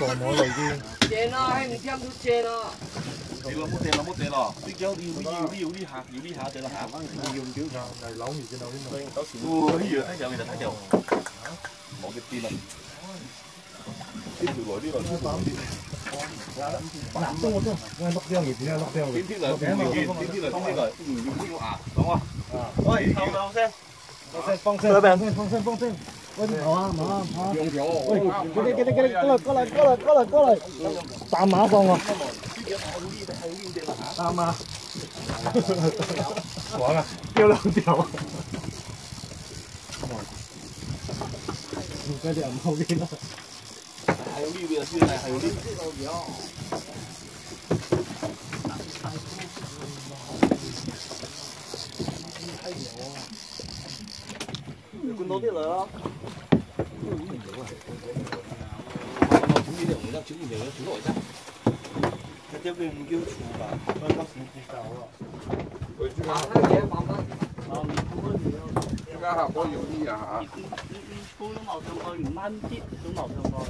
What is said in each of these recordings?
còn mỗi lời gì chê nó hay mình chăm chút chê nó đi lo mốt tiền lo mốt tiền lo đi kéo đi đi đi đi đi hạt đi đi hạt là hạt đi dùng chứ này lâu gì trên đâu đến đâu ui giờ thấy giờ mình đã thấy chồng một cái tin này tiếp từ lối đi rồi làm tốt thôi, lọc tiêu gì thì lọc tiêu gì. Tiếp rồi, tiếp rồi, tiếp rồi, tiếp rồi. Ừ, đúng không? À, đúng không? Ơi, thâu thâu xem. Phong xem, phong xem, phong xem, phong xem. 喂，你跑啊，跑啊，跑啊！用，喂，给你，给你，给你，过来，过来，过来，过来，过来，打麻将啊！打麻，爽啊！钓两条，五个点毛你了。还有绿的，现在还有绿的。tốt nhất rồi đó chúng đi được người ta chúng mình đều chúng đổi ra cái tiếp viên kêu chủ và bên bác sĩ chỉ tàu rồi rồi chúng ta không có gì có gì à hả cô nó màu thường rồi mang tiếp chúng màu thường rồi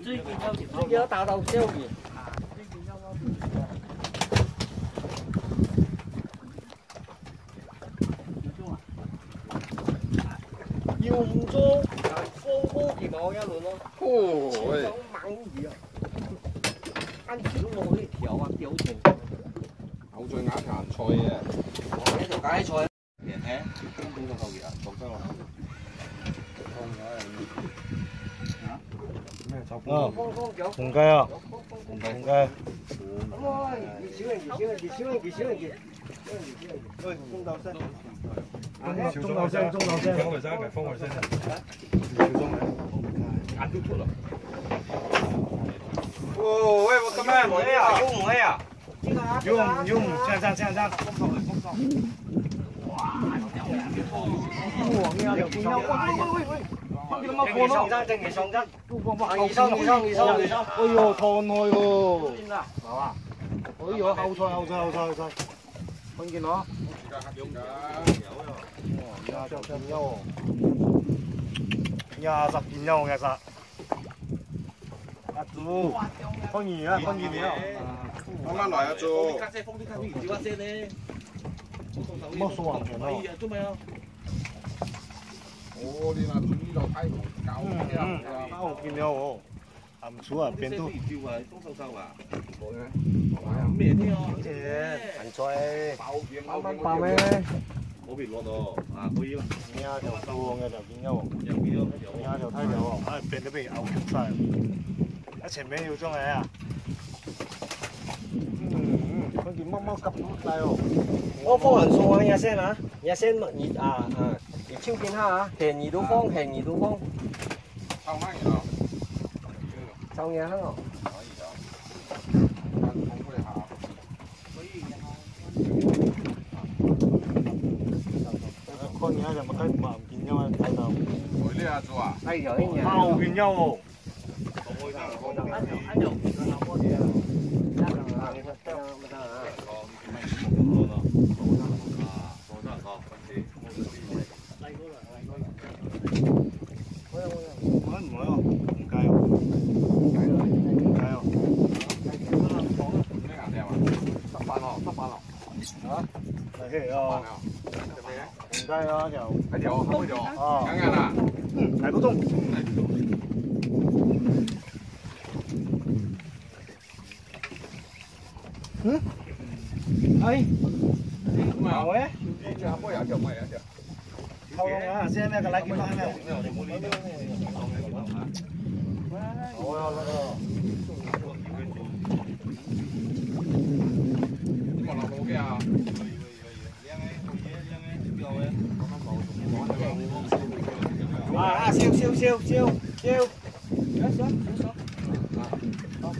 duy chỉ duy nhớ tao đâu tiêu 用五啊，方波傑我一輪咯。哦，喂，猛魚啊！按小我啲條啊，條條。牛醉眼行菜啊！我喺度解菜。爺爺，公公都夠熱啊，坐低落。痛啊！啊！红鸡啊！红鸡！咁啊，几小人？几小人？几小人？几小人？几？喂，中豆声。中豆声，中豆声。放回山，咪放回山。眼都出啦。哦，喂，我干嘛？我呀，用我呀。用用，这样这样这样这样。哇！你有见有？喂喂喂喂！你咁正义上真，正义上真。二三二三二三二三。哎呦，烫开喎！系嘛？哎呦，后菜后菜后菜后菜， 생긴 어? 야, 저 김여호. 야, 저 김여호에서. 아, 두. 형이야, 형이네요. 형만 와야죠. 뽕디카세, 뽕디카세, 이지와세네. 뭐 소원 되나? 오리나 둘이로 아이고, 까오. 까오 김여호. 含醋啊，变到。咩添啊？芹菜，爆片慢慢爆咩？嗰边落到啊，可以啦。廿条数，廿条见优，有几多？廿条睇咗，唉变到俾牛吸晒。一前面要装嚟啊！嗯，看见乜乜急晒哦。我放人数啊，日先啊，日先你啊啊，你超见下啊，便宜都放，便宜都 xong nha không? con nhá là một cái mà kín nhau thay đầu. Ôi lẹ rồi à? Thay rồi nhá. Hao kín nhau. Ôi giời ơi. Ăn được, ăn được. Hãy subscribe cho kênh Ghiền Mì Gõ Để không bỏ lỡ những video hấp dẫn 해요. 뭔가요, 아니요. 아니요, 한번이죠. 강연아. 응, 알고 동. 응? 아이. mà quá. Đi cho bố ở chồng mày ở chợ. Không, xem cái lấy cái ba này. siêu siêu siêu siêu siêu. Đó, đó, đó, đó.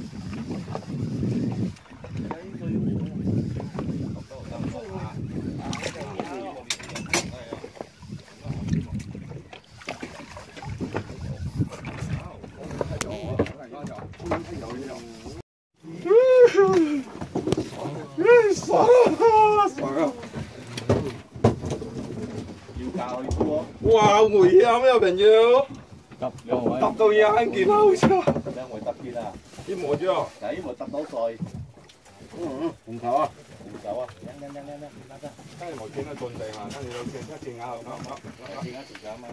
哇，好梅啊，咩朋友？ 揼两位，揼到眼见啦，好似啊！两位揼见啊！啲磨咗，仔咪揼到水，嗯，红头啊！红手啊！nhanh nhanh nhanh nhanh nhanh，跟住我见到尽地下，跟住有见一见眼后，见一条嘛。